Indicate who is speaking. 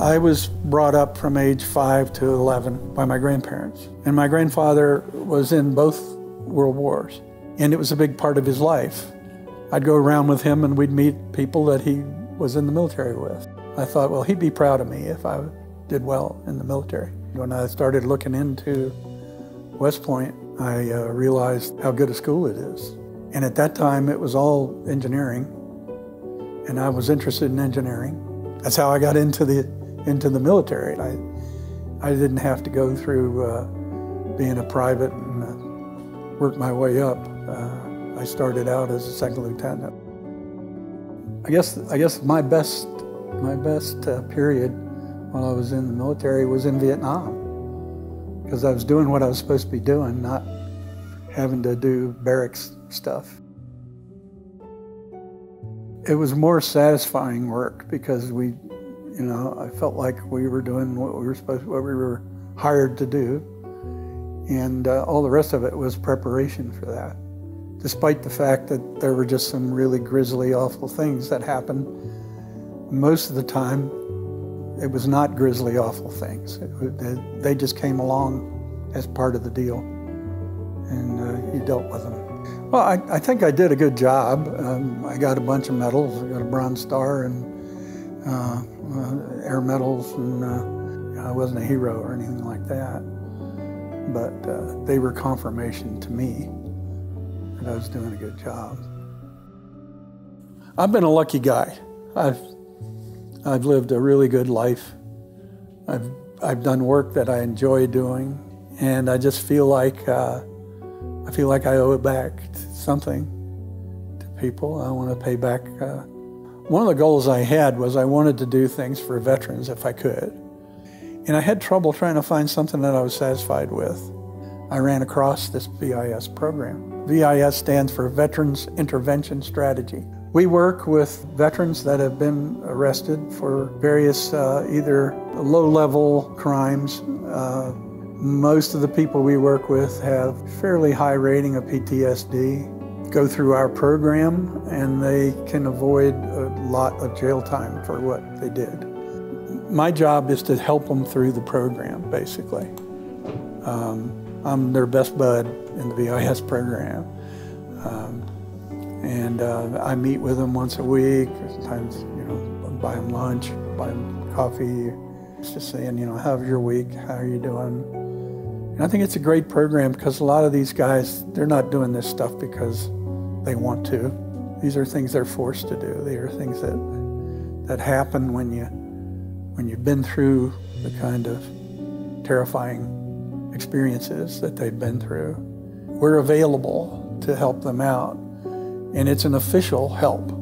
Speaker 1: I was brought up from age 5 to 11 by my grandparents. And my grandfather was in both world wars, and it was a big part of his life. I'd go around with him and we'd meet people that he was in the military with. I thought, well, he'd be proud of me if I did well in the military. When I started looking into West Point, I uh, realized how good a school it is. And at that time, it was all engineering, and I was interested in engineering. That's how I got into the into the military. I, I didn't have to go through uh, being a private and uh, work my way up. Uh, I started out as a second lieutenant. I guess I guess my best my best uh, period while I was in the military was in Vietnam because I was doing what I was supposed to be doing, not having to do barracks stuff. It was more satisfying work because we you know, I felt like we were doing what we were supposed, what we were hired to do, and uh, all the rest of it was preparation for that. Despite the fact that there were just some really grisly, awful things that happened, most of the time it was not grisly, awful things. It, they just came along as part of the deal, and uh, you dealt with them. Well, I, I, think I did a good job. Um, I got a bunch of medals. I got a Bronze Star and uh, uh, air medals, and uh, I wasn't a hero or anything like that. But uh, they were confirmation to me that I was doing a good job. I've been a lucky guy. I've I've lived a really good life. I've I've done work that I enjoy doing, and I just feel like uh, I feel like I owe it back to something to people. I want to pay back uh, one of the goals I had was I wanted to do things for veterans if I could. And I had trouble trying to find something that I was satisfied with. I ran across this VIS program. VIS stands for Veterans Intervention Strategy. We work with veterans that have been arrested for various uh, either low-level crimes. Uh, most of the people we work with have fairly high rating of PTSD go through our program and they can avoid a lot of jail time for what they did. My job is to help them through the program, basically. Um, I'm their best bud in the VIS program. Um, and uh, I meet with them once a week, sometimes, you know, buy them lunch, buy them coffee, just saying, you know, how's your week? How are you doing? And I think it's a great program because a lot of these guys, they're not doing this stuff because they want to. These are things they're forced to do. They are things that that happen when you when you've been through the kind of terrifying experiences that they've been through. We're available to help them out, and it's an official help.